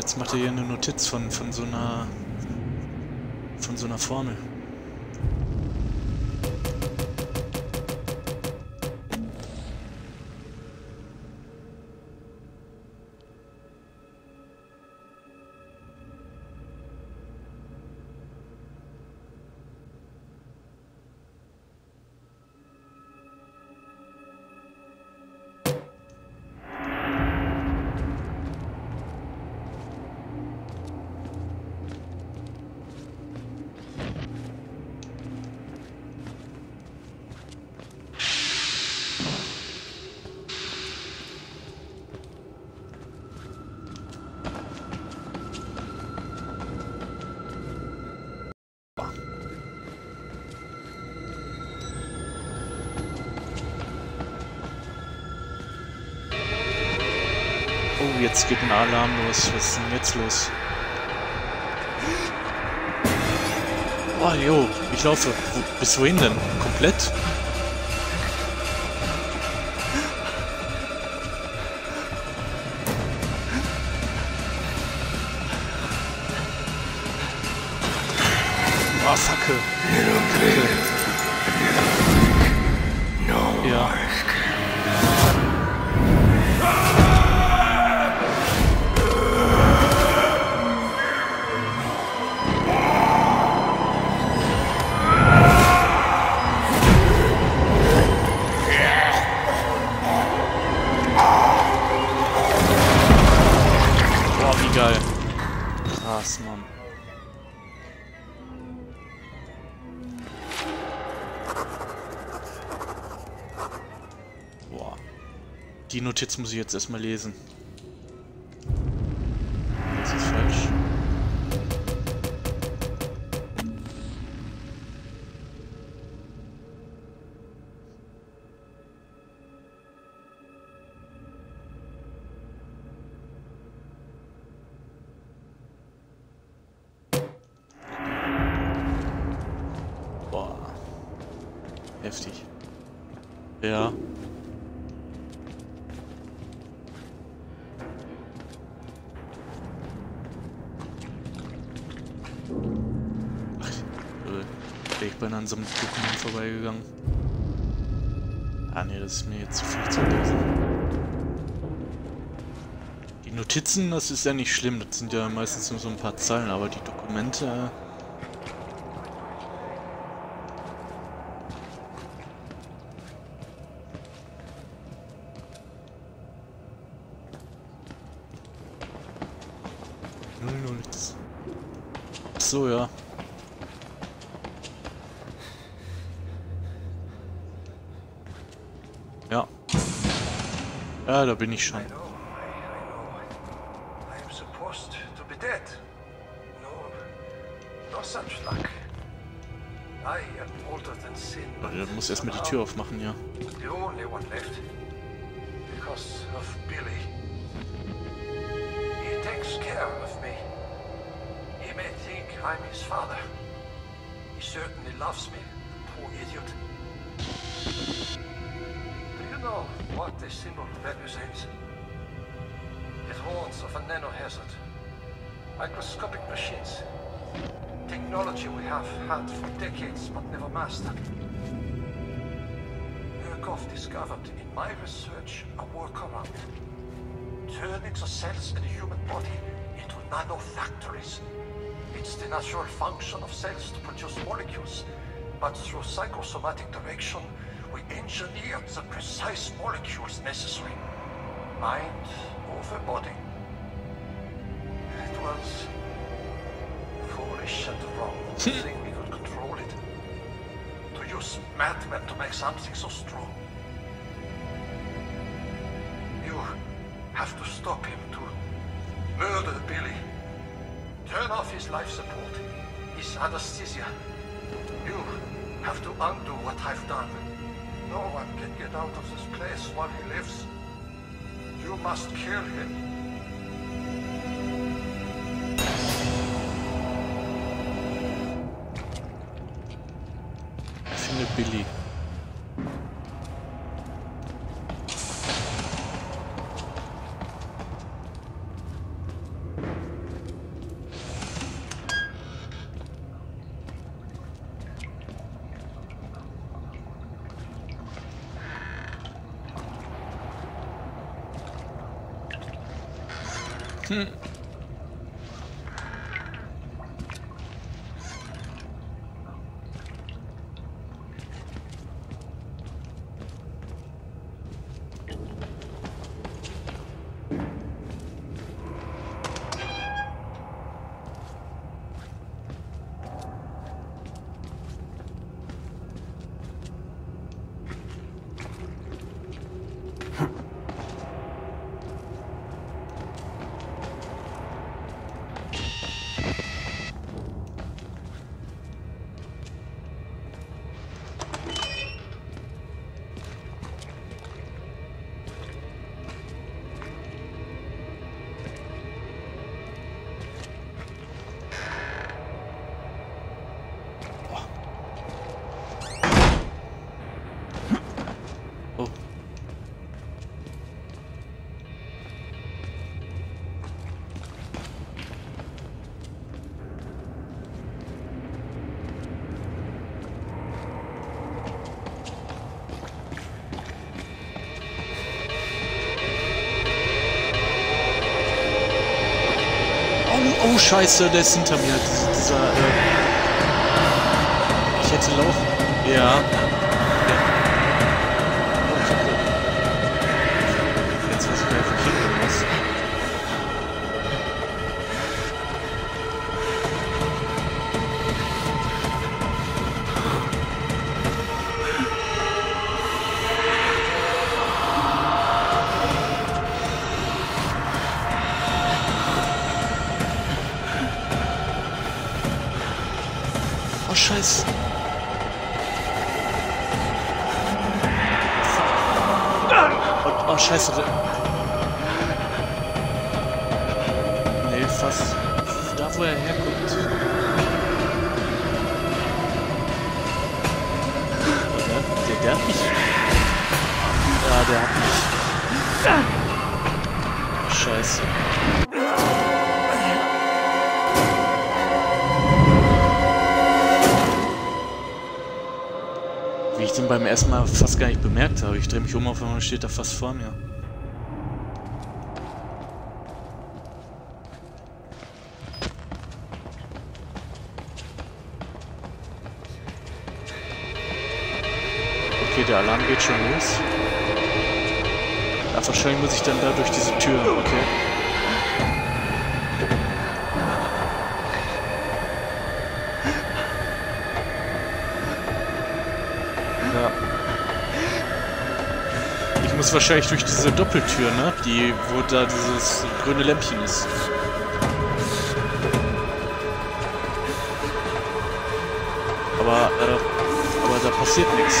jetzt macht er hier eine Notiz von, von so einer von so einer Formel. Jetzt geht ein Alarm los. Was ist denn jetzt los? Oh, jo, ich laufe. Wo, bis wohin denn? Komplett? Ah, oh, Facke. Ja. Krass, Mann. Boah. Die Notiz muss ich jetzt erstmal lesen. Heftig. Ja. Ach, äh, bin ich beinahe an so einem Dokument vorbeigegangen. Ah ne, das ist mir jetzt zu viel zu lesen. Die Notizen, das ist ja nicht schlimm, das sind ja meistens nur so ein paar Zeilen, aber die Dokumente... so, ja. Ja. Ja, da bin ich schon. I know, I, I know. I am supposed to be dead. No, no such luck. I am older than sin. Warte, Da muss erstmal die Tür aufmachen, ja. The only one left. Because of Billy. I'm his father. He certainly loves me, poor idiot. Do you know what this symbol represents? It warns of a nanohazard. Microscopic machines. Technology we have had for decades but never mastered. Murkoff discovered in my research a workaround. Turning the cells in the human body into nanofactories. It's the natural function of cells to produce molecules, but through psychosomatic direction, we engineered the precise molecules necessary. Mind over body. It was foolish and wrong to think we could control it. To use madmen to make something so strong. You have to stop him to murder Billy. Turn off his life support, his anesthesia. You have to undo what I've done. No one can get out of this place while he lives. You must kill him. Finde Billy. Hmm. Scheiße, der ist hinter mir. Dieser, äh ich hätte laufen. Ja. Oh, scheiße. Oh, scheiße. Nee, fast. Da, wo er herkommt. Der, der, der hat mich. Ja, der hat mich. Scheiße. Den beim ersten Mal fast gar nicht bemerkt habe. Ich drehe mich um, auf einmal steht er fast vor mir. Okay, der Alarm geht schon los. Ach, wahrscheinlich muss ich dann da durch diese Tür, okay. Muss wahrscheinlich durch diese Doppeltür, ne? Die, wo da dieses grüne Lämpchen ist. Aber, äh, aber da passiert nichts.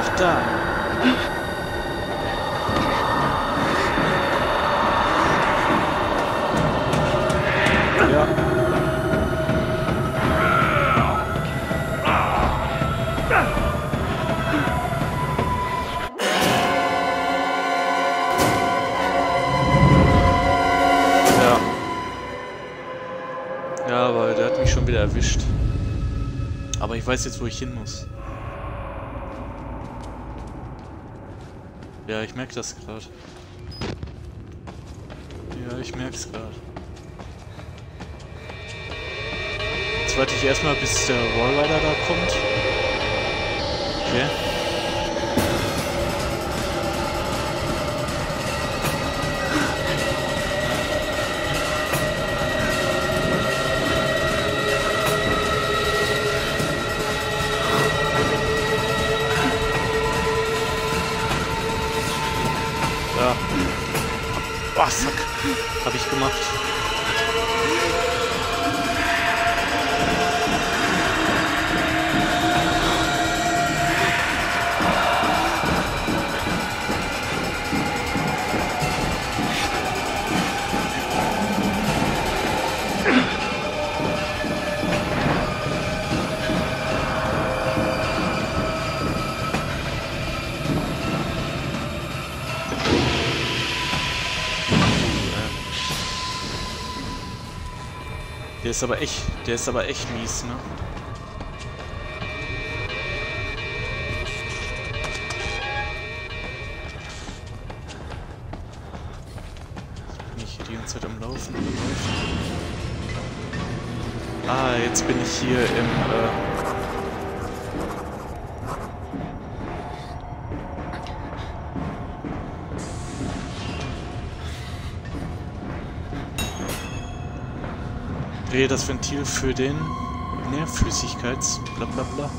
Ach da. Ich weiß jetzt, wo ich hin muss. Ja, ich merke das gerade. Ja, ich merke es gerade. Jetzt warte ich erstmal, bis der Wallrider da kommt. Okay. Hab ich gemacht. Der ist aber echt, der ist aber echt mies, ne? Bin ich hier die ganze Zeit am Laufen? Ah, jetzt bin ich hier im, äh Drehe das Ventil für den ne, Flüssigkeits... bla bla bla.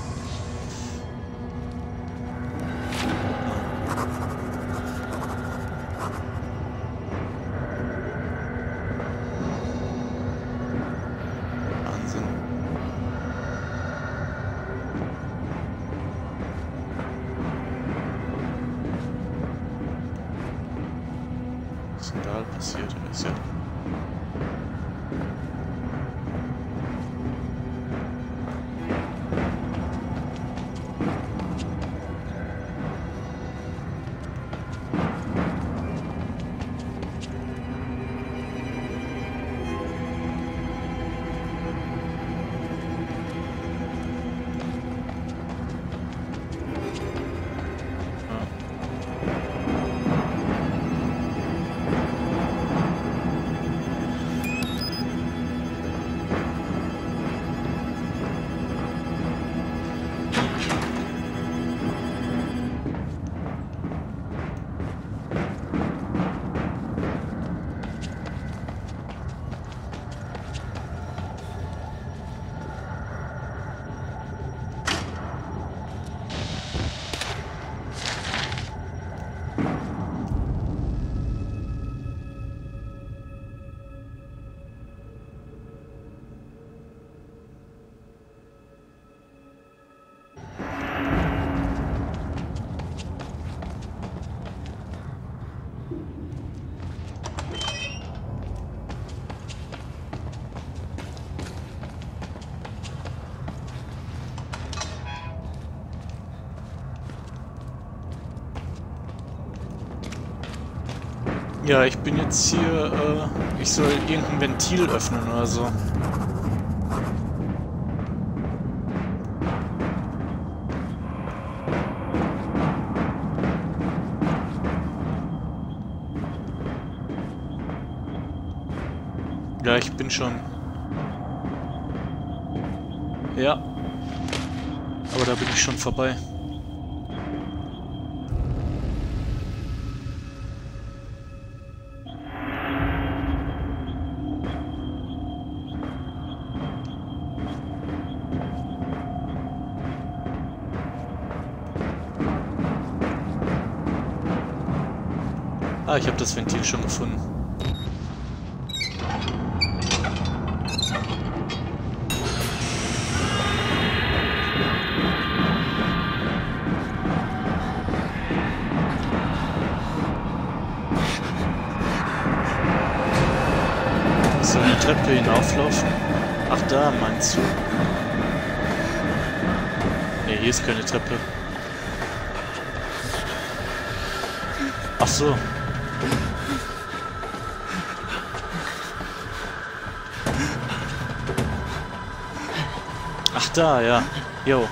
passiert ist, ja. Ja, ich bin jetzt hier, äh, ich soll irgendein Ventil öffnen oder so. Ja, ich bin schon. Ja. Aber da bin ich schon vorbei. Ich habe das Ventil schon gefunden. So eine Treppe hinauflaufen? Ach da, meinst du? Ne, hier ist keine Treppe. Ach so. Da, ja. Jo.